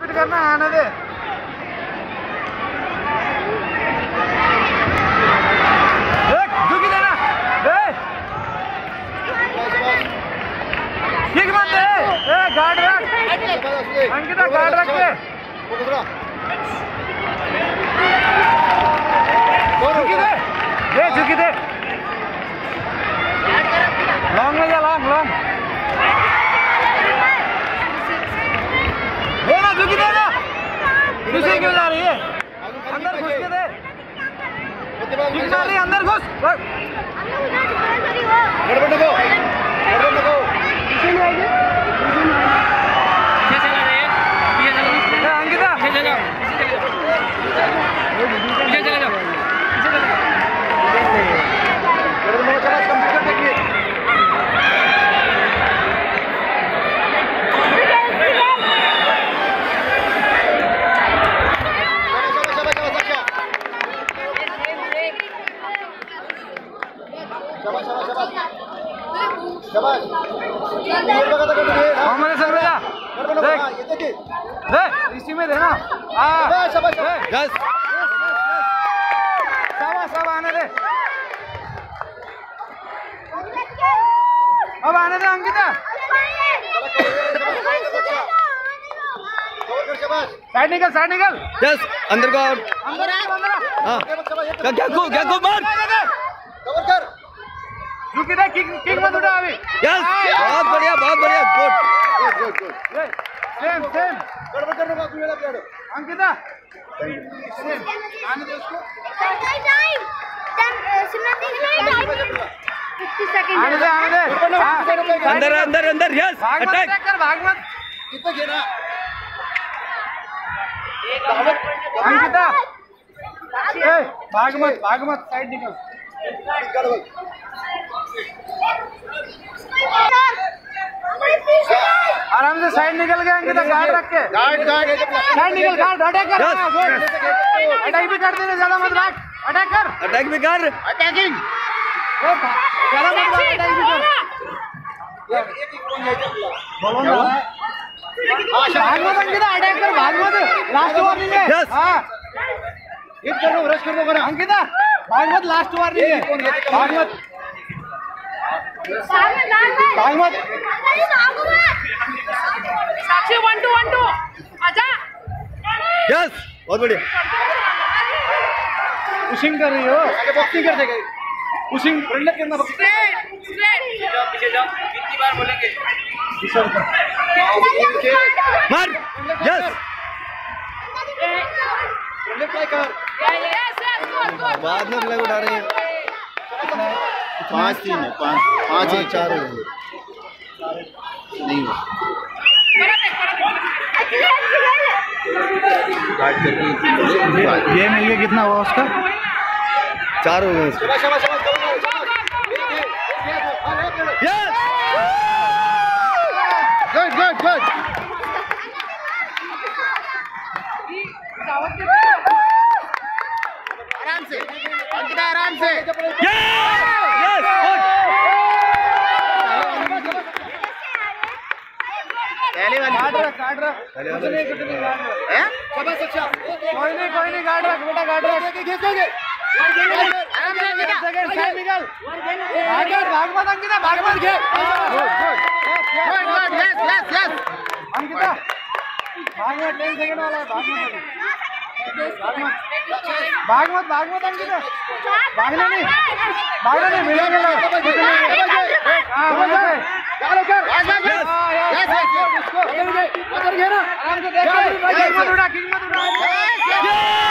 करना आने दे गार्ड रख। अंकिता गार्ड रख के झुकी दे दे झुकी दे लॉन्ग में जा लॉन्ग लॉन्ग देना झुकी देना पीछे क्यों जा रही है? अंदर घुस के दे। अंदर घुस। रही अंदर घुस बस। पीछे चला रहे हैं पीछे चला ए, अंकिता पीछे चला पीछे चले जाओ पीछे चले जाओ देख इसी में देना हाँ शाबाश अब आने दे अब आने दे अंकिता साइड निकल साइड निकल यस अंदर को अंदर अंदर। हाँ क्या क्या को क्या को मार दे, दे, दे किक किक मत उठा अभी। यस बहुत बढ़िया बहुत बढ़िया गुड दे, सेम सेम अंकिता। सेम आने दे उसको। आने दे आने दे। अंदर अंदर अंदर यस अटैक कर भाग मत अंकिता। भाग मत भाग मत साइड निकल। आराम से साइड निकल गया अंकिता गार्ड रख के। साइड निकल गार्ड अटैक कर। अटैक भी कर देने ज़्यादा मत भाग। अटैक कर। अटैक भी कर। भा- ज़्यादा मत भाग अटैक भी कर। बोलो ना भाग मत अंकिता अटैक कर भाग मत लास्ट वार्निंग है. हाँ। अंकिता। भाग मत लास्ट वार्निंग है भाग मत भाग मत Sakshi one two one two आजा। यस बहुत बढ़िया। पुशिंग कर रही हो? आगे बॉक्सिंग कर देगा पुशिंग फ्रंट करना स्ट्रेट स्ट्रेट पीछे जाओ कितनी बार बोलेंगे मार यस गुड गुड बाद में फ्लैग उठा रही है पाँच तीन है पाँच पाँच है चार है नहीं ये मिल गया कितना हुआ उसका चार हो गए गुड गुड गुड आराम से अंकिता आराम से पहले वाली गार्ड रख गार्ड रख पहले कुछ नहीं कुछ नहीं गार्ड रख हैं? कोई नहीं कोई नहीं गार्ड रख बेटा गार्ड रख आराम से अंकिता सेकंड साइड निकल भाग मत भाग मत अंकिता भाग मत good good good yes yes yes Ankita भाग मत टेन सेकंड वाला है भाग मत अभी। भाग मत भाग मत अंकिता। भागना नहीं। भागना नहीं। मिला मिला। हाँ हाँ, किक मत किक मत उठा